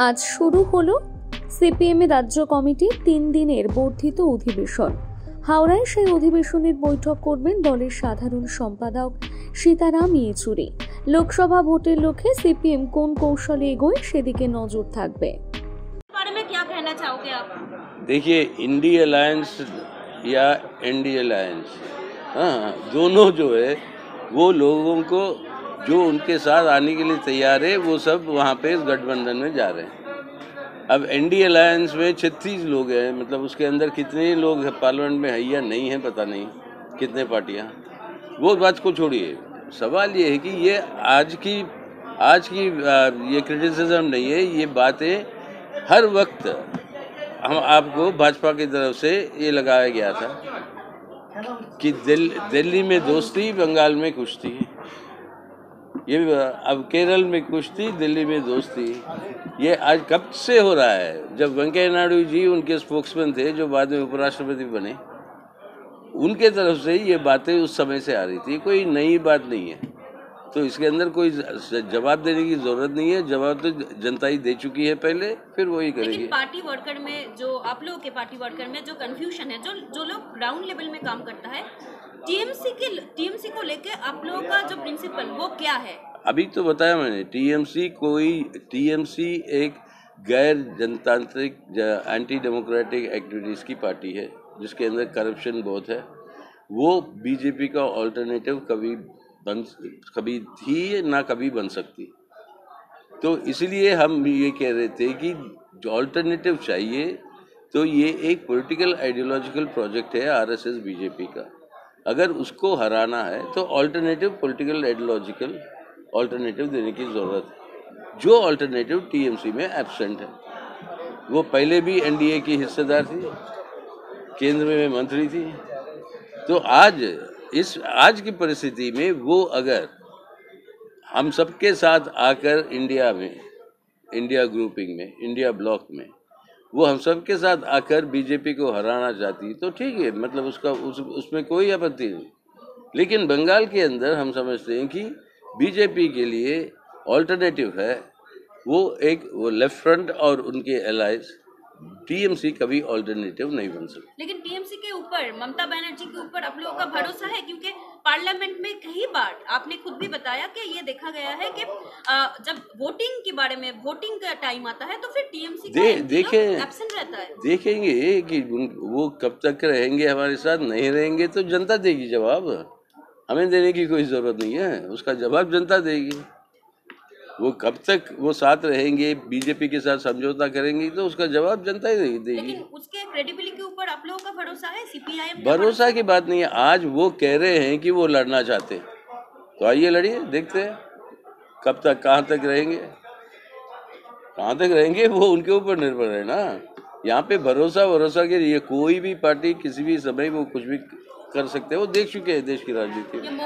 আজ শুরু হলো সিপিএম এর রাজ্য কমিটির তিন দিনের বর্ধিত অধিবেশন হাওড়ায় সেই অধিবেশনের বৈঠক করবেন দলের সাধারণ সম্পাদক সীতারাম ইয়েচুরি লোকসভা ভোটের লক্ষ্যে সিপিএম কোন কৌশলে এগোয় সেদিকে নজর থাকবে बारे में क्या कहना चाहोगे आप देखिए इंडी अलायंस या एनडी अलायंस हाँ दोनों जो है वो लोगों को जो उनके साथ आने के लिए तैयार है वो सब वहाँ पे इस गठबंधन में जा रहे हैं। अब एनडी अलायंस में छत्तीस लोग हैं मतलब उसके अंदर कितने लोग पार्लियामेंट में है या नहीं है पता नहीं कितने पार्टियाँ वो बात को छोड़िए। सवाल ये है कि ये आज की आज की ये क्रिटिसिज्म नहीं है ये बातें हर वक्त हम आपको भाजपा की तरफ़ से ये लगाया गया था कि दिल, दिल्ली में दोस्ती बंगाल में कुश्ती। ये अब केरल में कुश्ती, दिल्ली में दोस्ती, ये आज कब से हो रहा है? जब वेंकैया नायडू जी उनके स्पोक्समैन थे, जो बाद में उपराष्ट्रपति बने, उनके तरफ़ से ये बातें उस समय से आ रही थी, कोई नई बात नहीं है। तो इसके अंदर कोई जवाब देने की ज़रूरत नहीं है, जवाब तो जनता ही दे चुकी है पहले, फिर वही करेगी। पार्टी वर्कर में, जो आप लोगों के पार्टी वर्कर में जो कंफ्यूजन है, जो जो लोग ग्राउंड लेवल में काम करता है टीएमसी के टीएमसी को लेके आप लोगों का जो प्रिंसिपल, वो क्या है? अभी तो बताया मैंने, टीएमसी कोई, टीएमसी एक गैर जनतांत्रिक एंटी डेमोक्रेटिक एक्टिविटीज़ की पार्टी है, जिसके अंदर करप्शन बहुत है। वो बीजेपी का ऑल्टरनेटिव कभी बन, कभी थी ना कभी बन सकती। तो इसलिए हम ये कह रहे थे कि जो ऑल्टरनेटिव चाहिए तो ये एक पॉलिटिकल आइडियोलॉजिकल प्रोजेक्ट है आरएसएस बीजेपी का। अगर उसको हराना है तो ऑल्टरनेटिव पॉलिटिकल आइडियोलॉजिकल ऑल्टरनेटिव देने की ज़रूरत है। जो ऑल्टरनेटिव टीएमसी में एबसेंट है। वो पहले भी एनडीए की हिस्सेदार थी, केंद्र में मंत्री थी। तो आज, इस, आज की परिस्थिति में वो अगर हम सबके साथ आकर इंडिया में इंडिया ग्रुपिंग में इंडिया ब्लॉक में वो हम सब के साथ आकर बीजेपी को हराना चाहती तो ठीक है मतलब उसका उस, उसमें कोई आपत्ति नहीं। लेकिन बंगाल के अंदर हम समझते हैं कि बीजेपी के लिए ऑल्टरनेटिव है, वो एक वो लेफ़्ट फ्रंट और उनके एलाइज टीएमसी कभी ऑल्टरनेटिव नहीं बन सकती। लेकिन टीएमसी के ऊपर ममता बनर्जी के ऊपर आप लोगों का भरोसा है? क्योंकि पार्लियामेंट में कई बार आपने खुद भी बताया कि ये देखा गया है कि जब वोटिंग के बारे में वोटिंग का टाइम आता है तो फिर टीएमसी का दे- लोग देखें। रहता है। देखेंगे कि वो कब तक रहेंगे हमारे साथ नहीं रहेंगे तो जनता देगी जवाब। हमें देने की कोई ज़रूरत नहीं है उसका जवाब जनता देगी। वो कब तक वो साथ रहेंगे बीजेपी के साथ समझौता करेंगे तो उसका जवाब जनता ही नहीं देगी। लेकिन उसके क्रेडिबिलिटी के ऊपर आप लोगों का भरोसा है? सीपीआईएम भरोसा की बात नहीं है। आज वो कह रहे हैं कि वो लड़ना चाहते तो आइए लड़िए देखते हैं कब तक कहाँ तक रहेंगे। कहाँ तक रहेंगे वो उनके ऊपर निर्भर है ना। यहाँ पे भरोसा भरोसा के लिए कोई भी पार्टी किसी भी समय वो कुछ भी कर सकते हैं। वो देख चुके हैं देश की राजनीति में।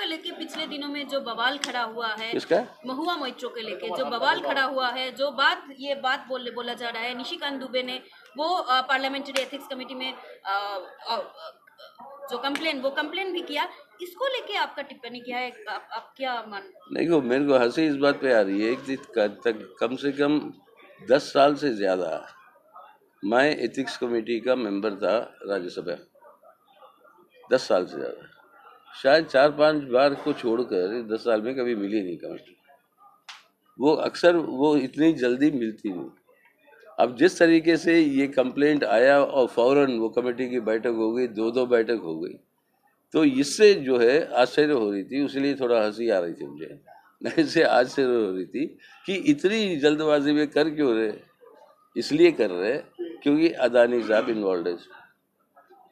को लेके पिछले दिनों में जो बवाल खड़ा हुआ है किसका? महुआ मोइत्रो को लेके जो बवाल खड़ा हुआ है जो बात ये बात बोल बोला जा रहा है निशिकांत दुबे ने वो पार्लियामेंट्री एथिक्स कमेटी में अ, अ, अ, जो कंप्लेन वो कंप्लेन भी किया। इसको लेके आपका टिप्पणी क्या है? आप, आप क्या मान? देखो मेरे को हँसी इस बात पे आ रही है तक कम से कम दस साल से ज़्यादा मैं एथिक्स कमेटी का मेंबर था राज्यसभा। दस साल से ज़्यादा। शायद चार पाँच बार को छोड़कर दस साल में कभी मिली नहीं कमेटी वो अक्सर वो इतनी जल्दी मिलती नहीं। अब जिस तरीके से ये कंप्लेंट आया और फ़ौरन वो कमेटी की बैठक हो गई दो दो बैठक हो गई तो इससे जो है आश्चर्य हो रही थी उसलिए थोड़ा हँसी आ रही थी मुझे। नहीं से आश्चर्य हो रही थी कि इतनी जल्दबाजी में कर क्यों रहे? इसलिए कर रहे, क्योंकि अदानी साहब इन्वॉल्व है।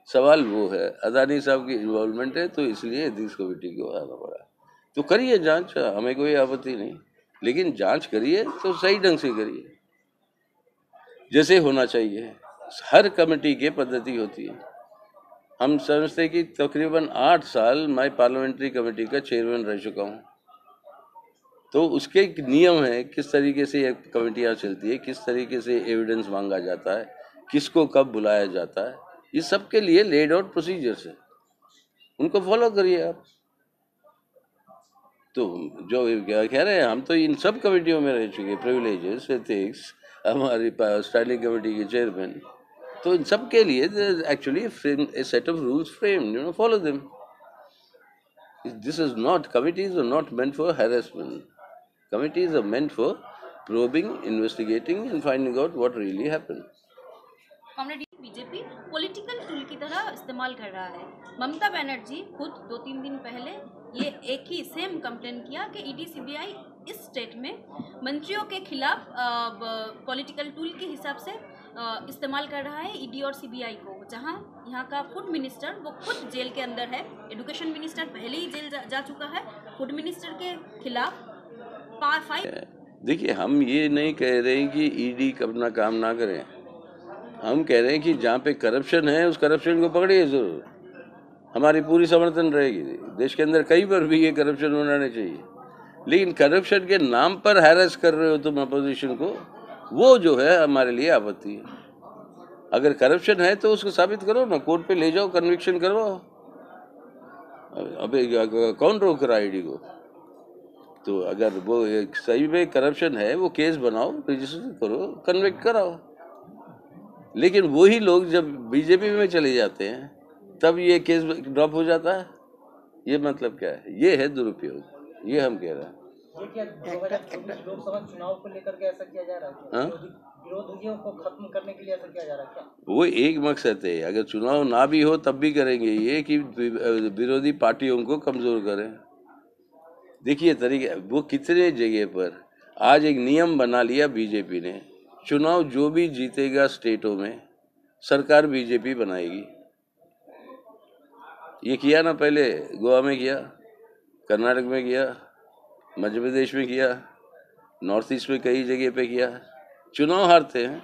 सवाल वो है अदानी साहब की इन्वॉल्वमेंट है तो इसलिए एथिक्स कमेटी को आना पड़ा। तो करिए जाँच, हमें कोई आपत्ति नहीं, लेकिन जाँच करिए तो सही ढंग से करिए। जैसे होना चाहिए, हर कमेटी के पद्धति होती है। हम समझते कि तकरीबन आठ साल मैं पार्लियामेंट्री कमेटी का चेयरमैन रह चुका हूँ। तो उसके एक नियम है, किस तरीके से ये कमेटियाँ चलती है, किस तरीके से एविडेंस मांगा जाता है, किसको कब बुलाया जाता है ये सब के लिए लेड आउट प्रोसीजर्स है। उनको फॉलो करिए आप। तो जो क्या कह रहे हैं, हम तो इन सब कमेटियों में रह चुके प्रिविलेजेस एथिक्स हमारी स्टैंडिंग कमेटी के चेयरमैन तो इन सब के लिए actually frame a set of rules frame you know follow them this is not committees is not meant for harassment committees are meant for probing investigating and finding out what really happened comrade BJP political tool की तरह इस्तेमाल कर रहा है। ममता बनर्जी खुद दो तीन दिन पहले ये एक ही सेम कंप्लेन किया कि ईडी सीबीआई इस स्टेट में मंत्रियों के खिलाफ पॉलिटिकल टूल के हिसाब से इस्तेमाल कर रहा है ईडी और सीबीआई को जहाँ यहाँ का फ़ूड मिनिस्टर वो खुद जेल के अंदर है। एजुकेशन मिनिस्टर पहले ही जेल जा, जा चुका है। फ़ूड मिनिस्टर के खिलाफ देखिए हम ये नहीं कह रहे कि ईडी अपना काम ना करें। हम कह रहे हैं कि जहाँ पे करप्शन है, उस करप्शन को पकड़िए ज़रूर। हमारी पूरी समर्थन रहेगी। देश के अंदर कहीं पर भी ये करप्शन होना नहीं चाहिए। लेकिन करप्शन के नाम पर हैरस कर रहे हो तुम अपोजिशन को, वो जो है हमारे लिए आपत्ति है। अगर करप्शन है तो उसको साबित करो ना कोर्ट पे ले जाओ कन्विक्शन करवाओ। अबे कौन रोक रहा है को? तो अगर वो सही में करप्शन है, वो केस बनाओ रजिस्टर करो कन्विक्ट कराओ। लेकिन वही लोग जब बीजेपी में चले जाते हैं तब ये केस ड्रॉप हो जाता है। ये मतलब क्या है? ये है दुरुपयोग। ये हम कह रहे हैं। ये क्या दो हज़ार चौबीस लोकसभा चुनाव को लेकर के ऐसा किया जा रहा है क्या? विरोधी- विरोधियों को खत्म करने के लिए ऐसा किया जा रहा क्या? वो एक मकसद है। अगर चुनाव ना भी हो तब भी करेंगे ये कि विरोधी पार्टियों को कमज़ोर करें। देखिए तरीके वो कितने जगह पर आज एक नियम बना लिया बीजेपी ने। चुनाव जो भी जीतेगा स्टेटों में, सरकार बीजेपी बनाएगी। ये किया ना पहले, गोवा में किया, कर्नाटक में किया, मध्य प्रदेश में किया, नॉर्थ ईस्ट में कई जगह पे किया। चुनाव हारते हैं,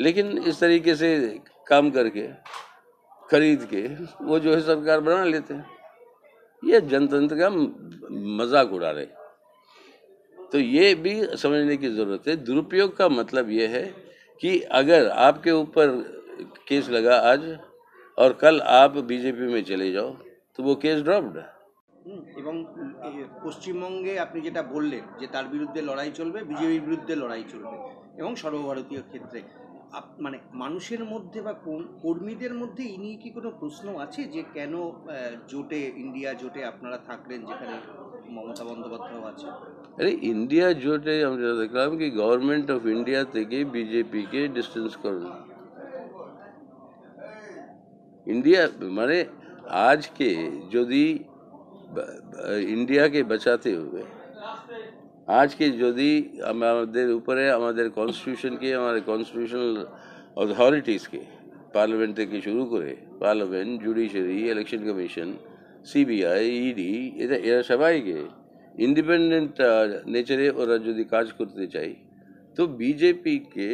लेकिन इस तरीके से काम करके, खरीद के, वो जो है सरकार बना लेते हैं। ये जनतंत्र का मज़ाक उड़ा रहे तो ये भी समझने की जरूरत है दुरुपयोग का मतलब ये है कि अगर आपके ऊपर केस लगा आज और कल आप बीजेपी में चले जाओ तो वो केस ड्रॉप्ड है হুম, এবং এ, পশ্চিমবঙ্গে আপনি যেটা বললেন যে তার বিরুদ্ধে লড়াই চলবে বিজেপির বিরুদ্ধে লড়াই চলবে এবং সর্বভারতীয় ক্ষেত্রে আপ- মানে মানুষের মধ্যে বা কোন- কর্মীদের মধ্যে এই নিয়ে কি কোনো প্রশ্ন আছে যে কেন আহ, জোটে ইন্ডিয়া জোটে আপনারা থাকলেন যেখানে মমতা বন্দ্যোপাধ্যায় আছে। আরে ইন্ডিয়া জুড়ে আমরা দেখলাম কি गवर्नमेंट অফ ইন্ডিয়া থেকে বিজেপি কে ডিসটেন্স করলো ইন্ডিয়া মানে আজ কে যদি ইন্ডিয়া কে বাঁচাতে হবে आज के यदि हमारे कन्स्टिट्यूशन के, हमारे कन्स्टिट्यूशनल अथॉरिटीज के पार्लामेंट के शुरू कर parliament judiciary election commission CBI ED এরা এরা সবাইকে ইন্ডিপেন্ডেন্ট নেচারে ওরা যদি কাজ করতে চাই তো বিজেপিকে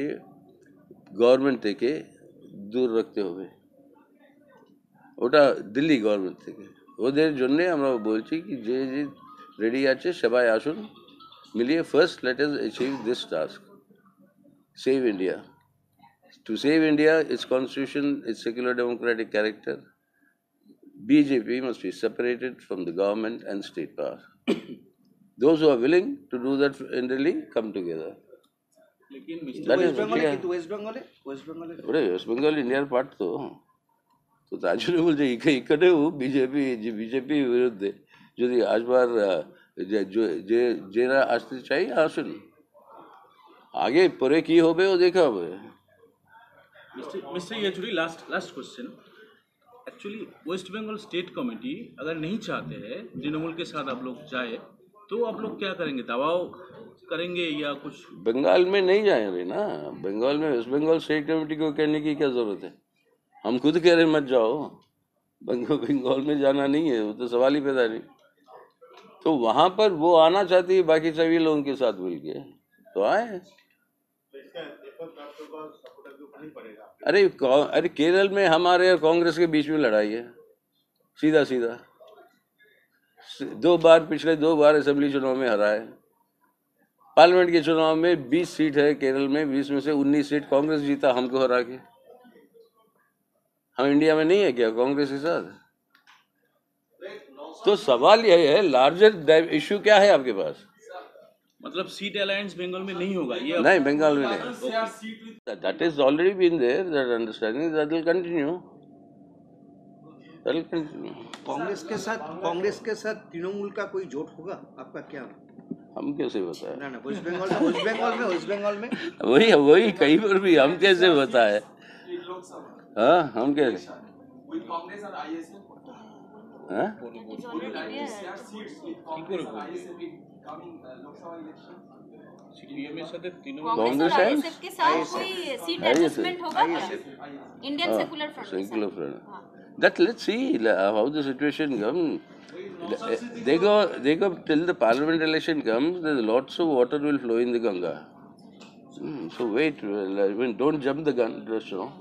গভর্নমেন্ট থেকে দূর রাখতে হবে ওটা দিল্লি গভর্নমেন্ট থেকে ওদের জন্যে আমরা বলছি কি যে যে রেডি আছে সবাই আসুন মিলিয়ে first let us achieve this task save India to save India its constitution its secular democratic character BJP must be separated from the government and state power. Those who are willing to do that in Delhi, come together. ಒಳ್ಳೆ West Bengal Indian part ತು তো তার জন্য বলছে এখানেও BJP যে BJP বিরুদ্ধে যদি আসবার যে যারা আসতে চাই আসুন আগে পরে কি হবে ও দেখা হবে mister Yechury last last question actually West Bengal state committee अगर नहीं चाहते हैं, तृणमूल के साथ आप लोग जाए तो आप लोग क्या करेंगे? दबाव करेंगे या कुछ? बंगाल में नहीं जाएँगे ना। बंगाल में वेस्ट बंगाल स्टेट कमेटी को कहने की क्या ज़रूरत है? हम खुद कह रहे मत जाओ। बंगाल बंगाल में जाना नहीं है, वो तो सवाल ही पैदा नहीं। तो वहाँ पर वो आना चाहती है, बाकी सभी लोगों के साथ मिल के तो आए। अरे अरे, केरल में हमारे और कांग्रेस के बीच में लड़ाई है। सीधा सीधा। दो बार, पिछले दो बार असेंबली चुनाव में हरा है। पार्लियामेंट के चुनाव में 20 सीट है केरल में 20 में से 19 सीट कांग्रेस जीता, हमको हरा के। हम इंडिया में नहीं है क्या, कांग्रेस के साथ? तो सवाल यह है लार्जर इश्यू क्या है आपके पास? मतलब सीट अलायंस बंगाल में नहीं होगा ये नहीं बंगाल में नहीं। That is already been there that understanding that will continue Congress के साथ कांग्रेस के साथ तृणमूल का कोई जोट होगा? आपका क्या? हम कैसे बताएँ? ना बंगाल में वेस्ट बंगाल में वही वही कहीं पर भी हम कैसे बताए? हाँ हम कैसे कांग्रेस कांग्रेस के साथ कोई सीट एडजस्टमेंट होगा इंडियन हाँ, सेकुलर फ्रंट front. हाँ। That let's see how the situation comes. They go, they go till the parliament election comes. There's lots of water will flow in the Ganga. Hmm, so wait. well, I mean, don't jump the gun. Just you know.